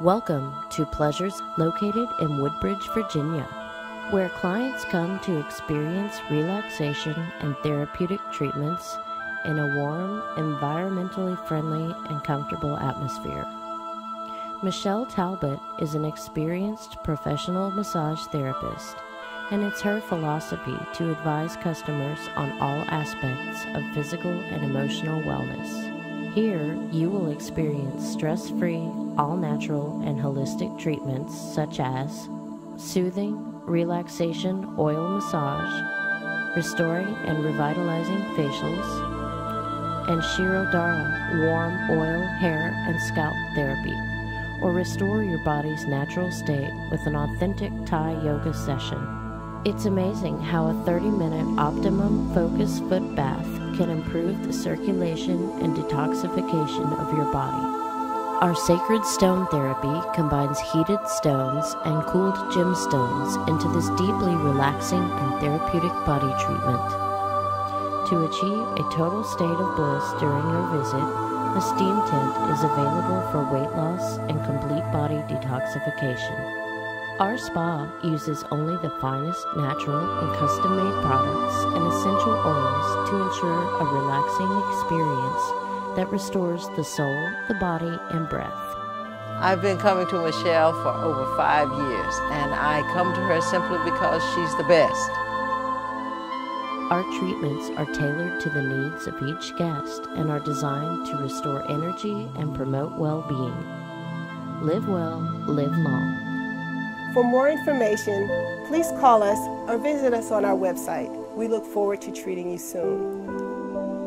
Welcome to Pleasures located in Woodbridge, Virginia, where clients come to experience relaxation and therapeutic treatments in a warm, environmentally friendly, and comfortable atmosphere. Michelle Talbot is an experienced professional massage therapist, and it's her philosophy to advise customers on all aspects of physical and emotional wellness. Here, you will experience stress free, all natural, and holistic treatments such as soothing, relaxation oil massage, restoring and revitalizing facials, and Shirodhara warm oil, hair, and scalp therapy, or restore your body's natural state with an authentic Thai yoga session. It's amazing how a 30 minute optimum focus foot bath can improve the circulation and detoxification of your body. Our sacred stone therapy combines heated stones and cooled gemstones into this deeply relaxing and therapeutic body treatment. To achieve a total state of bliss during your visit, a steam tent is available for weight loss and complete body detoxification. Our spa uses only the finest natural and custom made products and essential oils to ensure a relaxing experience that restores the soul, the body, and breath. I've been coming to Michelle for over five years, and I come to her simply because she's the best. Our treatments are tailored to the needs of each guest and are designed to restore energy and promote well being. Live well, live long. For more information, please call us or visit us on our website. We look forward to treating you soon.